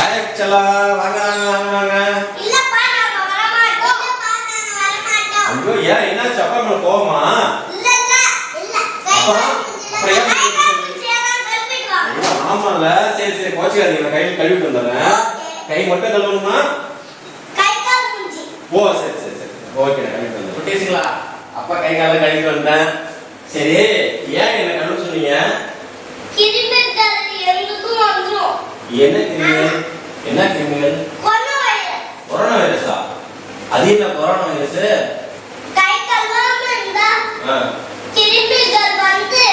ஆக்சுவலா வாங்க வாங்க வாங்க வாங்க இல்லப்பா நாங்க வரமாட்டோம். இல்லப்பா நாங்க வரமாட்டோம். ஐயோ ஏன்? என்னாச்சு? அப்பா மேல கோவமா? இல்ல. அப்பா, ஆமால சரி சரி கோச்சிக்காதீங்க. நான் கையில் கழுவிட்டு வந்துடுறேன். கை மட்டும் கழுவணுமா? கை கால் மூஞ்சி ஓ சரி சரி சரி. ஓகே நான் குட்டீஸுங்களா? அப்பா கை காலை கழுவிட்டு வந்தேன். சரி ஏன் என்ன கழுவ சொன்னீங்க? கிருமிகள் எங்களுக்கும் வந்துரும். என்ன என்ன கிருமிகள் கொரோனா வைரஸ் அது என்ன கொரோனா வைரஸ் கை கழுவாம இருந்தா கிருமிகள் வந்து.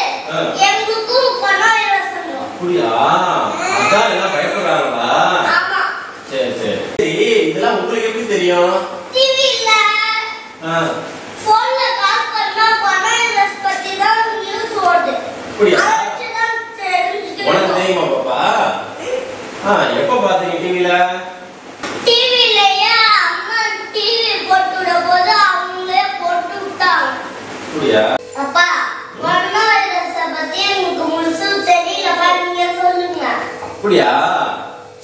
எங்களுக்கும் கொரோனா வைரஸ் அப்படியா? அதான் எல்லாம் பயப்படுறாங்களா சரி சரி. சரி இதெல்லாம் உங்களுக்கு எப்படி தெரியும்? டிவில போன்ல கால் பண்ணா கொரோனா வைரஸ் பத்தி தான் நியூஸ் ஓடுது. அப்படியா அதை வச்சு தான் உனக்கு தெரிஞ்சுக்கணும் தெரியுமா பாப்பா ஆ எப்ப பாத்தீங்க டிவில டிவிலயே அம்மா டிவி போட்டு விட போது அவங்களே போட்டு விட்டாங்க அப்படியா? அப்பா கொரோனா வைரஸ பத்தி எனக்கு முழுசு தெரியலப்பா நீங்க சொல்லுங்க. அப்படியா?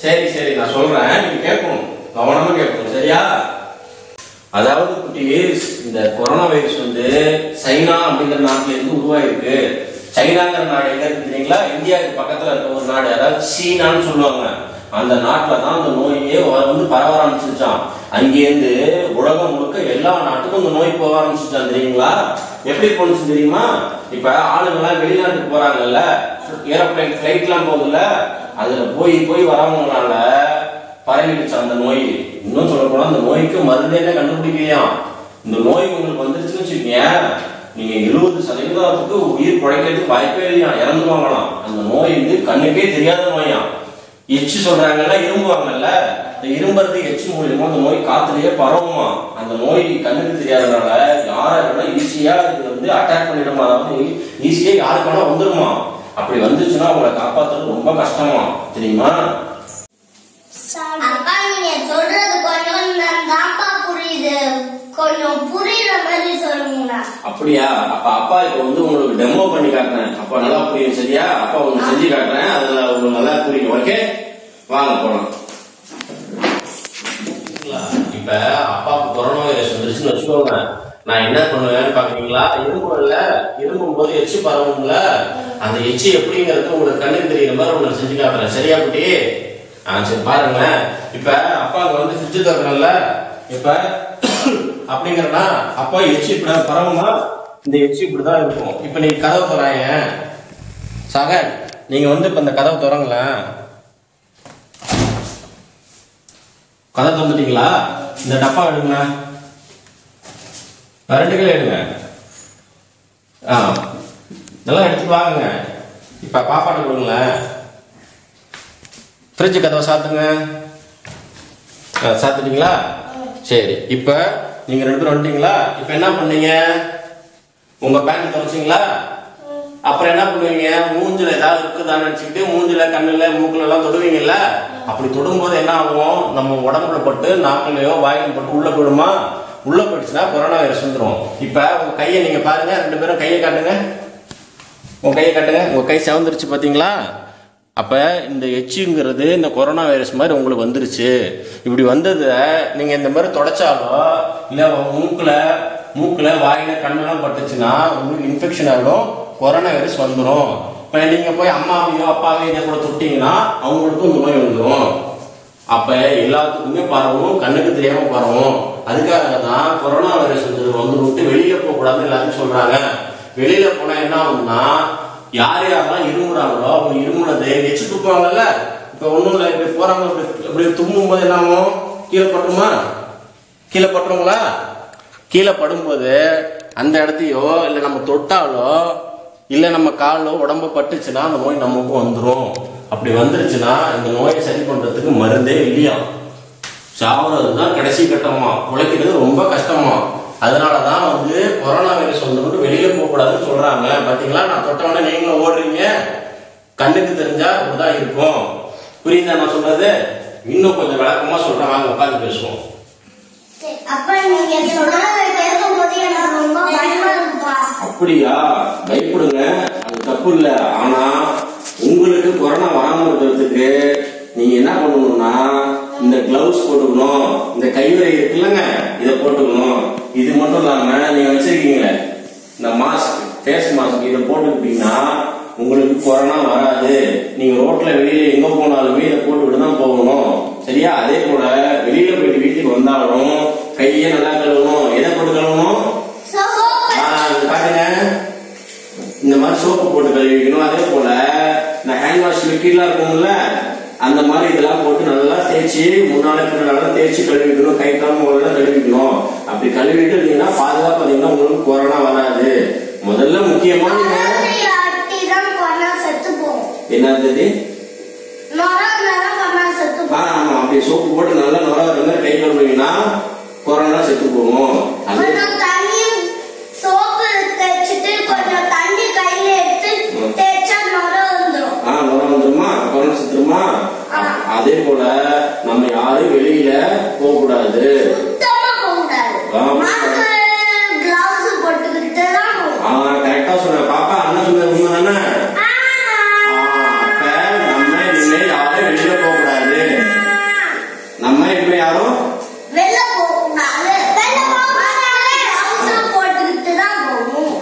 சரி சரி நான் சொல்றேன். நீங்க கேட்கணும். கவனமா கேட்கணும் சரியா? அதாவது குட்டீஸ் இந்த கொரோனா வைரஸ் வந்து சைனா அப்படிங்கிற நாட்டுல இருந்து உருவாயிருக்கு. சைனாங்கிற நாடு எங்க இருக்கு தெரியுங்களா? இந்தியாவுக்கு பக்கத்துல இருக்க ஒரு நாடு அதாவது சீனான்னு சொல்லுவாங்க. அந்த நாட்டில் தான் அந்த நோயே வந்து பரவ ஆரம்பிச்சிருச்சான் அங்கேருந்து உலகம் முழுக்க எல்லா நாட்டுக்கும் இந்த நோய் போக ஆரம்பிச்சிருச்சான் தெரியுங்களா? எப்படி போனுச்சு தெரியுமா? இப்ப ஆளுங்கெல்லாம் வெளிநாட்டுக்கு போறாங்கல்ல ஏரோப்ளைன் ஃபிளைட்லாம் போகுதுல்ல அதுல போய் போய் வரவங்கனால பரவிடுச்சு அந்த நோய். இன்னும் சொல்ல போனா அந்த நோய்க்கு மருந்தே கண்டுபிடிக்கலையாம். இந்த நோய் உங்களுக்கு வந்துருச்சுன்னு வச்சுக்கீங்க. நீங்க எழுபது சதவீதத்துக்கு உயிர் பிழைக்கிறதுக்கு வாய்ப்பே இல்லையா? இறந்துருவாங்களாம் அந்த நோய் வந்து கண்ணுக்கே தெரியாத நோயாம் எச்சு சொல்றாங்கல்ல இரும்புவாங்கல்ல? இந்த இரும்புறது எச்சு மூலியமா அந்த நோய் காத்துலயே பரவுமா? அந்த நோய் கண்ணுக்கு தெரியாதனால யாரை வேணா ஈஸியா இது வந்து அட்டாக் பண்ணிடுமா? அதாவது ஈஸியா யாருக்கு வேணா வந்துருமா? அப்படி வந்துச்சுன்னா அவங்களை காப்பாத்துறது ரொம்ப கஷ்டமா? தெரியுமா அப்பா நீங்க சொல்றது கொஞ்சம் தான்ப்பா புரியுது கொஞ்சம் புரியுற மாதிரி சொல்லுங்க அப்படியா? அப்ப அப்பா இப்ப வந்து உங்களுக்கு டெமோ பண்ணி காட்டுறேன். அப்பா நல்லா புரியும் சரியா? அப்பா உங்களுக்கு செஞ்சு காட்டுறேன். அதுல உங்களுக்கு நல்லா புரியும். ஓகே வாங்க போலாம். இப்ப அப்பாவுக்கு கொரோனா வைரஸ் வந்துருச்சுன்னு வச்சுக்கோங்க. நான் என்ன பண்ணுவேன்னு பாக்குறீங்களா? இரும்புல இரும்பும் போது எச்சு பரவும்ல. அந்த எச்சு எப்படிங்கிறது உங்களுக்கு கண்ணுக்கு தெரியுற மாதிரி உங்களுக்கு செஞ்சு காட்டுறேன். சரியா குட்டி? ஆ சரி பாருங்க. இப்ப அப்பாவுக்கு வந்து ஃப்ரிட்ஜ் திறக்கணும்ல. இப்ப அப்படிங்கிறனா அப்பா எச்சு இப்படி பரவுமா? இந்த எச்சு இப்படிதான் இருக்கும். இப்ப நீங்க கதவை திறாங்க சகன் நீங்க வந்து இப்ப இந்த கதவை திறங்களேன் கதை தந்துட்டீங்களா இந்த டப்பா எடுங்க ரெண்டு கிலோ எடுங்க. ஆ. இதெல்லாம் எடுத்துட்டு வாங்க. இப்ப பாப்பாட்ட கொடுங்களேன். ஃப்ரிட்ஜ் கதவை சாத்துங்க. ஆ, சாத்துட்டீங்களா? சரி. இப்போ நீங்க ரெண்டு பேரும் வந்துட்டீங்களா? இப்ப என்ன பண்ணீங்க? உங்க பேண்ட் துவைச்சிங்களா அப்புறம் என்ன பண்ணுவீங்க? மூஞ்சில ஏதாவது இருக்குதான்னு நினைச்சுக்கிட்டு மூஞ்சில கண்ணுல மூக்குல எல்லாம் தொடுவீங்கல்ல? அப்படி தொடும்போது என்ன ஆகும்? நம்ம உடம்புல பட்டு நாக்குலயோ வாயிலும் பட்டு உள்ள போயிடுமா? உள்ள போயிடுச்சுன்னா கொரோனா வைரஸ் வந்துடும் இப்ப உங்க கையை நீங்க பாருங்க. ரெண்டு பேரும் கையை காட்டுங்க. உங்க கையை காட்டுங்க. உங்க கை செவந்துருச்சு பாத்தீங்களா? அப்போ இந்த எச்சுங்கிறது இந்த கொரோனா வைரஸ் மாதிரி உங்களுக்கு வந்துருச்சு. இப்படி வந்ததை நீங்கள் இந்த மாதிரி தொடச்சாலோ இல்லை மூக்கில் மூக்கில் வாயில் கண்ணெல்லாம் பட்டுச்சுன்னா உங்களுக்கு இன்ஃபெக்ஷன் ஆகிடும் கொரோனா வைரஸ் வந்துடும் இப்போ நீங்கள் போய் அம்மாவையோ அப்பாவையோ இதை கூட தொட்டிங்கன்னா அவங்களுக்கும் நோய் வந்துடும் அப்போ எல்லாத்துக்குமே பரவும் கண்ணுக்கு தெரியாமல் பரவும். அதுக்காக தான் கொரோனா வைரஸ் வந்து வந்து விட்டு வெளியில் போகக்கூடாதுன்னு எல்லாரும் வெளியில் போனால் என்ன ஆகும்னா யார் யாரெல்லாம் இருமுறாங்களோ அவங்க இருமுனதை வச்சு துப்புவாங்கல்ல? இப்ப ஒண்ணும் இல்லை இப்படி போறாங்க இப்படி தும்பும் தும்மும் போது என்ன ஆகும் கீழே பட்டுமா? கீழே பட்டுருங்களா? கீழே படும்போது அந்த இடத்தையோ இல்லை நம்ம தொட்டாலோ இல்லை நம்ம காலோ உடம்பு பட்டுச்சுன்னா அந்த நோய் நமக்கும் வந்துடும் அப்படி வந்துருச்சுன்னா இந்த நோயை சரி பண்றதுக்கு மருந்தே இல்லையா? சாவறது தான் கடைசி கட்டமா. உழைக்கிறது ரொம்ப கஷ்டமா. போகக்கூடாதுன்னு சொல்றாங்க. பாத்தீங்களா? நான் தொட்டவொடனே நீங்களும் ஓடுறீங்க. கண்ணுக்கு தெரிஞ்சா இப்படிதான் இருக்கும். புரியுதா நான் சொல்றது? இன்னும் கொஞ்சம் விளக்கமா சொல்றேன். வாங்க உட்காந்து பேசுவோம். அப்படியா? பயப்படுங்க. அது தப்பு இல்ல. ஆனா உங்களுக்கு கொரோனா வராம இருக்கிறதுக்கு நீங்க என்ன பண்ணணும்னா இந்த கிளவுஸ் போட்டுக்கணும். இந்த கையுறை இருக்குல்லங்க இதை போட்டுக்கணும். இது மட்டும் இல்லாம நீங்க வச்சிருக்கீங்களே இந்த மாஸ்க் ஃபேஸ் மாஸ்க் இதை போட்டுக்கிட்டீங்கன்னா உங்களுக்கு கொரோனா வராது. நீங்க ரோட்ல வெளியில எங்க போனாலுமே இதை போட்டுக்கிட்டு தான் போகணும். சரியா? அதே போல வெளியில போயிட்டு வீட்டுக்கு வந்தாலும் கையை நல்லா கழுவணும். எதை போட்டு கழுவணும்? பாருங்க. இந்த மாதிரி சோப்பு போட்டு கழுவிக்கணும். அதே போல இந்த ஹேண்ட் வாஷ் லிக்விட்லாம் இருக்கும்ல அந்த மாதிரி இதெல்லாம் போட்டு நல்லா தேய்ச்சி முன்னால பின்னால தேய்ச்சி கழுவிக்கணும் கை கால் முகலாம் கழுவிக்கணும். அப்படி கழுவிட்டு இருந்தீங்கன்னா பாதுகாப்பு பார்த்தீங்கன்னா உங்களுக்கு கொரோனா வராது. முதல்ல முக்கியமா நீங்க ஆ கரெக்டா சொன்ன பாப்பா அண்ணன் சொன்னது உண்மை தானே கூடாது.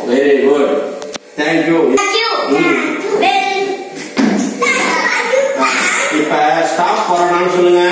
Very- இப்ப ஸ்டாப் கொரோனான்னு சொல்லுங்க.